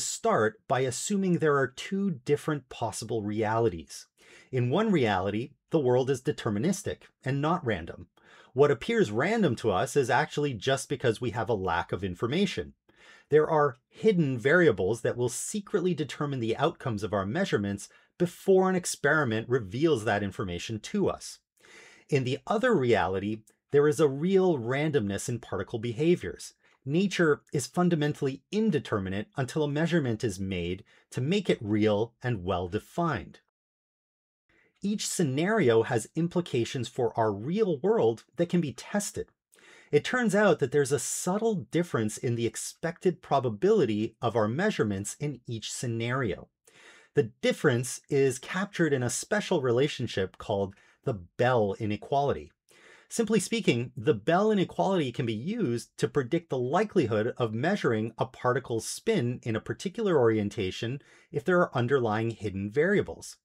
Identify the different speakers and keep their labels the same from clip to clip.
Speaker 1: start by assuming there are two different possible realities. In one reality, the world is deterministic and not random. What appears random to us is actually just because we have a lack of information. There are hidden variables that will secretly determine the outcomes of our measurements before an experiment reveals that information to us. In the other reality, there is a real randomness in particle behaviors. Nature is fundamentally indeterminate until a measurement is made to make it real and well defined. Each scenario has implications for our real world that can be tested. It turns out that there's a subtle difference in the expected probability of our measurements in each scenario. The difference is captured in a special relationship called the Bell inequality. Simply speaking, the Bell inequality can be used to predict the likelihood of measuring a particle's spin in a particular orientation if there are underlying hidden variables.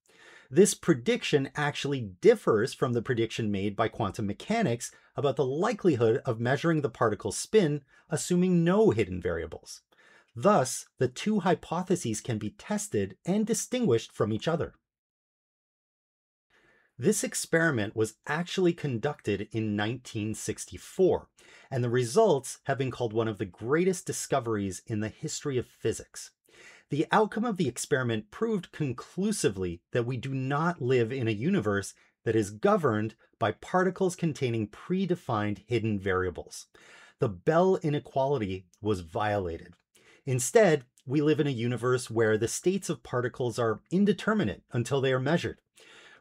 Speaker 1: This prediction actually differs from the prediction made by quantum mechanics about the likelihood of measuring the particle's spin, assuming no hidden variables. Thus, the two hypotheses can be tested and distinguished from each other. This experiment was actually conducted in 1964, and the results have been called one of the greatest discoveries in the history of physics. The outcome of the experiment proved conclusively that we do not live in a universe that is governed by particles containing predefined hidden variables. The Bell inequality was violated. Instead, we live in a universe where the states of particles are indeterminate until they are measured.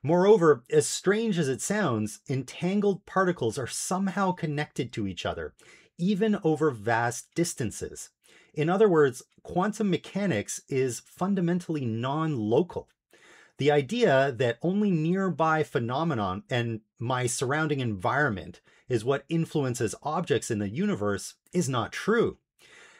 Speaker 1: Moreover, as strange as it sounds, entangled particles are somehow connected to each other, even over vast distances. In other words, quantum mechanics is fundamentally non-local. The idea that only nearby phenomenon and my surrounding environment is what influences objects in the universe is not true.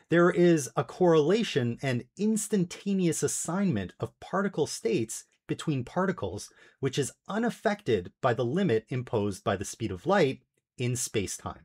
Speaker 1: There is a correlation and instantaneous assignment of particle states between particles, which is unaffected by the limit imposed by the speed of light in spacetime.